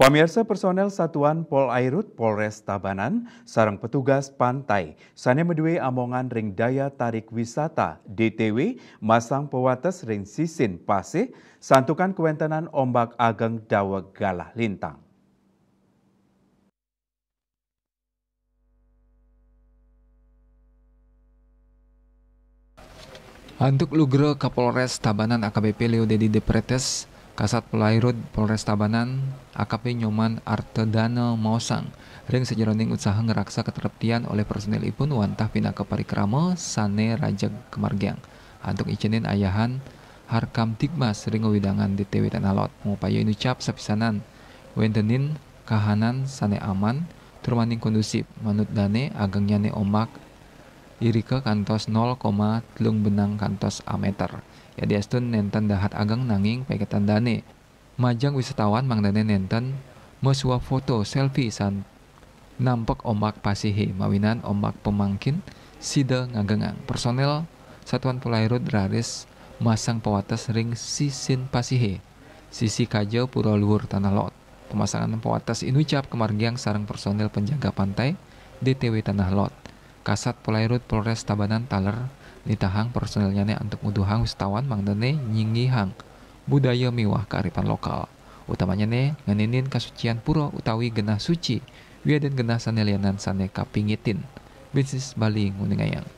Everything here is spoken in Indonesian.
Pemirsa personel Satuan Pol Airut Polres Tabanan sarang petugas pantai sane medue amongan ring daya tarik wisata DTW masang pewates ring sisin pasih santukan kewentanan ombak ageng dawa galah lintang. Untuk Lugro Kapolres Tabanan AKBP Leo Dedi Depretes Kasat Pelairut Polres Tabanan AKP Nyoman Artedana Mausang. Ring sejeroning usaha ngeraksa keteraptian oleh personel ipun wantah pindah ke parikrama sane Raja Kemargiang. Untuk izinin ayahan harkam tigmas ring widangan di TW Tanah Lot. Payo inucap sapisanan. Wentenin kahanan sane aman. Turmaning kondusif manut dane ageng nyane ombak irika kantos 0, telung benang kantos a meter ya diastun nenten dahat ageng nanging paketan dane. Majang wisatawan mangdane nenten mesua foto selfie san. Nampak ombak pasihi mawinan ombak pemangkin sida ngagengang. Personel satuan pelairut raris masang pewatas ring sisin pasihe sisi kajo pura luhur tanah lot. Pemasangan pewatas inucap kemargiang sarang personel penjaga pantai DTW Tanah Lot kasat pelairut Polres Tabanan Taler Nitahang personelnya untuk muduhang wisatawan mangdane nyingihang budaya mewah kearifan lokal. Utamanya ne ngeninin kasucian pura utawi genah suci, dan genah sanelianan sane kapingitin. Bisnis Bali nguningayang.